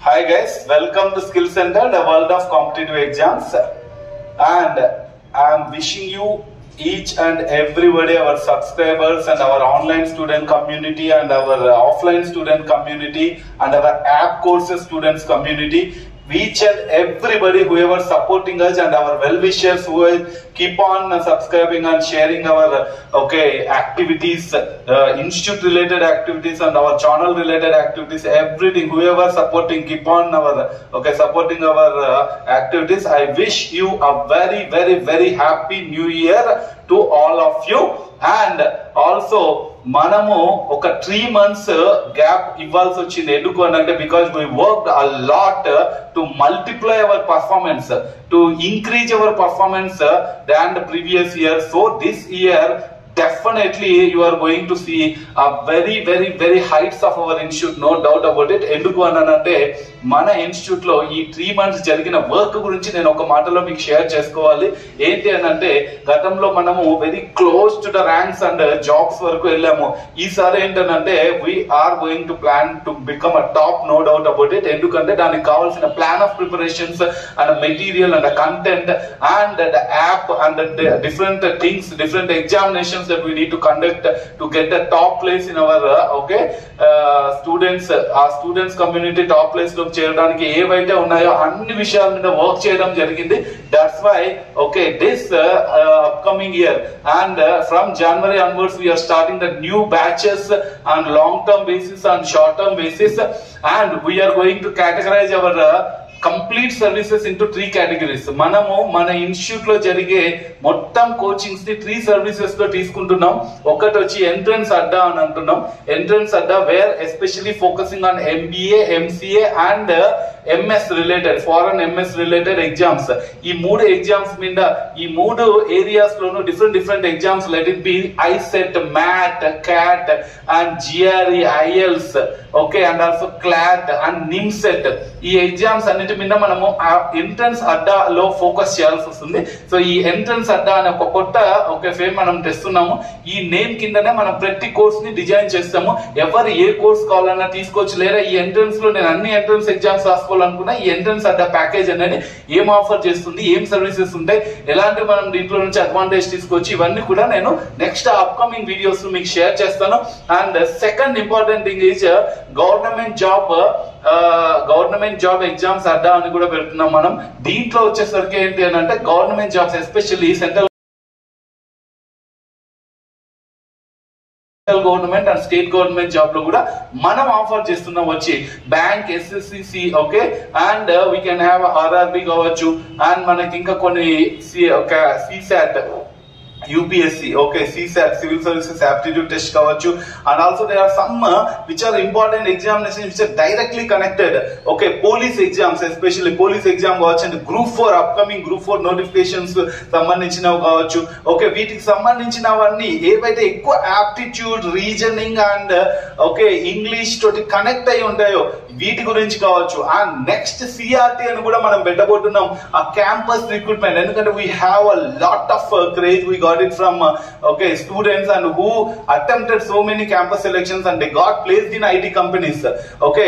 Hi guys, welcome to Skill Center, the world of competitive exams. And I'm wishing you each and everybody, our subscribers and our online student community and our offline student community and our app courses students community, each and everybody whoever supporting us and our well-wishers who keep on subscribing and sharing our okay activities, uh, institute related activities and our channel related activities, everything whoever supporting keep on our okay supporting our uh, activities. I wish you a very very very happy new year to all of you and also మనము ఒక three months gap ఇవ్వాల్సి వచ్చింది. ఎందుకు అని అంటే because we work a lot to multiply our performance to increase our performance than the previous year so this year definitely you are going to see a very very very heights of our institute no doubt about it ఎందుకు అన్నానంటే మన ఇన్స్టిట్యూట్లో ఈ three months జరిగిన work గురించి నేను ఒక మాటలో మీకు షేర్ చేసుకోవాలి. ఏంటి అని అంటే గతంలో మనము very close to the ranks and jobs వరకు వెళ్ళాము. ఈసారి ఏంటంటే we are going to plan to become a top no doubt about it ఎందుకంటే దానికి కావాల్సిన plan of preparations and material and content and app and different things different examinations that we need to conduct to get the top place in our uh, okay? Uh, ఆ students community top ప్లేస్లో చేరడానికి ఏవైతే ఉన్నాయో అన్ని విషయాల మీద work చేయడం జరిగింది. That's why okay this upcoming year and from January onwards we're starting the new batches and long term basis and short term basis and we're going to categorize our complete services into three categories మనము మన ఇన్స్టిట్యూట్లో జరిగే మొత్తం కోచింగ్స్ని three సర్వీసెస్లో తీసుకుంటున్నాం. ఒకటి వచ్చి entrance Adda అని అంటున్నాం. Entrance Adda where especially focusing on MBA MCA and MS related foreign MS related exams ఈ మూడు ఎగ్జామ్స్ మీద ఈ మూడు areas loan different different exams let it be ICET MAT CAT and GRE IELTS okay and also CLAT and NIMCET ఈ exams అన్నిటి మీద మనము ఆ ఎంట్రన్స్ అడ్డాలో ఫోకస్ చేయాల్సి వస్తుంది. సో ఈ ఎంట్రన్స్ అడ్డా అనే ఒక కొత్త ఒక ఫేమ్ మనం తెస్తున్నాము ఈ నేమ్ కిందనే మనం ప్రతి కోర్స్ని డిజైన్ చేస్తాము. ఎవరు ఏ కోర్స్ కావాలన్నా తీసుకోవచ్చు. లేదా ఈ ఎంట్రన్స్లో నేను అన్ని ఎంట్రన్స్ ఎగ్జామ్స్ రాసుకోవాలనుకున్నా ఈ ఎంట్రన్స్ అడ్డా ప్యాకేజ్ అనేది ఏం ఆఫర్ చేస్తుంది ఏం సర్వీసెస్ ఉంటాయి ఎలాంటి మనం దీంట్లో నుంచి అడ్వాంటేజ్ తీసుకోవచ్చు ఇవన్నీ కూడా నేను నెక్స్ట్ అప్కమింగ్ వీడియోస్ మీకు షేర్ చేస్తాను. And second important thing is government job government job exams Adda అని కూడా పెడుతున్నాం మనం. దీంట్లో వచ్చేసరికి ఏంటి అని అంటే government jobs especially central central government and state government జాబ్లో కూడా మనం ఆఫర్ చేస్తున్నాం వచ్చి. Bank SSC okay? And we can have RRB కావచ్చు. అండ్ మనకి ఇంకా కొన్ని CSAT UPSC okay CSAT civil services aptitude test కావచ్చు. And also they are some which are important examination which are directly connected okay police exams especially police exam కావచ్చు and group four upcoming group four notifications సంబంధించినవి కావచ్చు. Okay వీటికి సంబంధించినవన్నీ ఏవైతే ఎక్కువ aptitude reasoning and okay English తోటి connect అయి ఉంటాయో వీటి గురించి కావచ్చు. అండ్ నెక్స్ట్ సిఆర్టీ అని కూడా మనం పెట్టబోతున్నాం. ఆ క్యాంపస్ రిక్రూట్మెంట్ ఎందుకంటే we have a lot of craze we got it from okay students and who attempted so many campus selections అంటే got place in IT companies okay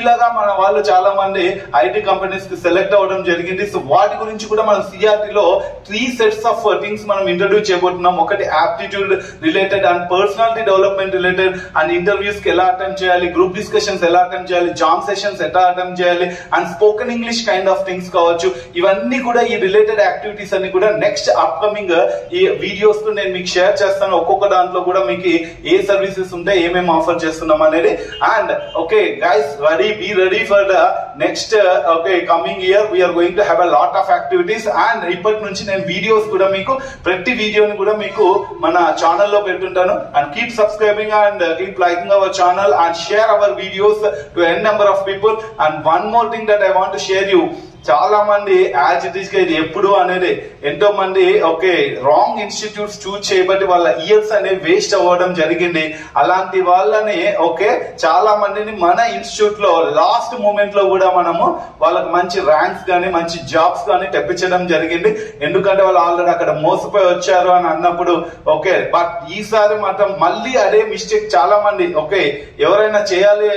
ఇలాగా మన వాళ్ళు చాలా మంది ఐటీ కంపెనీస్కి సెలెక్ట్ అవ్వడం జరిగింది. సో వాటి గురించి కూడా మనం సిఆర్టీ లో త్రీ సెట్స్ ఆఫ్ థింగ్స్ మనం ఇంట్రడ్యూస్ చేయబోతున్నాం. ఒకటి aptitude related and personality development related and ఇంటర్వ్యూస్కి ఎలా అటెంప్ట్ చేయాలి గ్రూప్ డిస్కషన్స్ ఎలా అటెంప్ట్ చేయాలి జామ్ సెషన్స్ ఎలా అటెంప్ట్ చేయాలి and spoken English kind of things కావచ్చు. ఇవన్నీ కూడా ఈ రిలేటెడ్ యాక్టివిటీస్ అన్ని కూడా నెక్స్ట్ అప్కమింగ్ uh, ఈ వీడియోస్ నేను మీకు షేర్ చేస్తాను. ఒక్కొక్క దాంట్లో కూడా మీకు ఏ సర్వీసెస్ ఉంటే ఏమేమి ఆఫర్ చేస్తున్నాం అనేది. And okay guys ready be ready for the next okay coming year we are going to have a lot of activities and ఇప్పటి నుంచి నేను వీడియోస్ కూడా మీకు ప్రతి వీడియోని కూడా మీకు మన ఛానల్లో పెట్టుంటాను and keep subscribing and keep liking our channel and share our videos to n number of people and one more thing that I want share you చాలా మంది యాజ్ ఇట్ ఈస్గా ఇది ఎప్పుడు అనేది ఎంతో మంది ఓకే రాంగ్ ఇన్స్టిట్యూట్స్ చూస్ చేయబట్టి వాళ్ళ ఇయర్స్ అనేవి వేస్ట్ అవ్వడం జరిగింది. అలాంటి వాళ్ళని ఓకే చాలా మందిని మన ఇన్స్టిట్యూట్లో లాస్ట్ మూమెంట్లో కూడా మనము వాళ్ళకి మంచి ర్యాంక్స్ కానీ మంచి జాబ్స్ కానీ తెప్పించడం జరిగింది. ఎందుకంటే వాళ్ళు ఆల్రెడీ అక్కడ మోసపోయి వచ్చారు అని అన్నప్పుడు ఓకే బట్ ఈసారి మాత్రం మళ్ళీ అదే మిస్టేక్ చాలా మంది ఓకే ఎవరైనా చేయాలి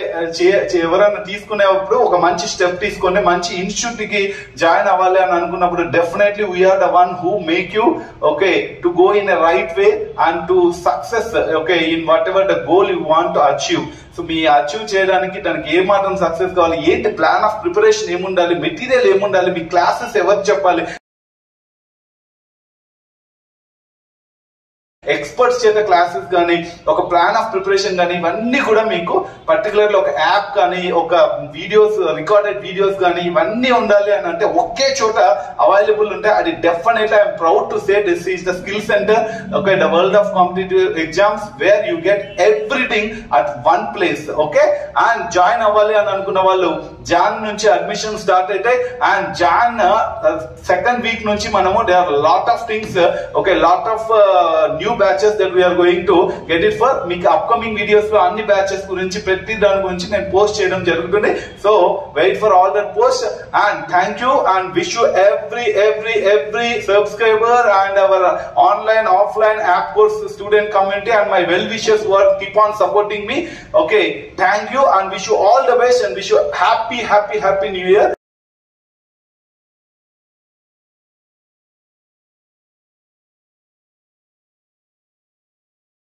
ఎవరైనా తీసుకునేటప్పుడు ఒక మంచి స్టెప్ తీసుకొని మంచి ఇన్స్టిట్యూట్కి జాయిన్ అవ్వాలి అని అనుకున్నప్పుడు definitely we are the one who make you okay to go in a right way and to success okay in whatever the goal you want to achieve so me achieve చేయడానికి దానికి ఏ మాత్రం success కావాలి? ఏంటి plan of preparation ఏముండాలి? Material ఏముండాలి? మీ classes ఎవరు చెప్పాలి? ఎక్స్పర్ట్స్ చేత క్లాసెస్ కానీ ఒక ప్లాన్ ఆఫ్ ప్రిపరేషన్ కానీ ఇవన్నీ కూడా మీకు పర్టికులర్లీ ఒక యాప్ కానీ ఒక వీడియోస్ రికార్డెడ్ వీడియోస్ కానీ ఇవన్నీ ఉండాలి అని అంటే ఒకే చోట అవైలబుల్ ఉంటే అది definite I'm proud to say this is the skill centre okay the world of competitive exams where you get everything at one place okay and join అవ్వాలి అని అనుకున్న వాళ్ళు జాన్ నుంచి అడ్మిషన్ స్టార్ట్ అయితే అండ్ జాన్ సెకండ్ వీక్ నుంచి మనము they are lot of things okay lot of new batches that we are going to get it for మీకు upcoming వీడియోస్లో అన్ని బ్యాచెస్ గురించి ప్రతి దాని గురించి నేను పోస్ట్ చేయడం జరుగుతుంది. So wait for all that post and thank you and wish you every every every subscriber and our online offline app course student community and my well wishes work keep on supporting me okay thank you and wish you all the best and wish you happy happy happy new year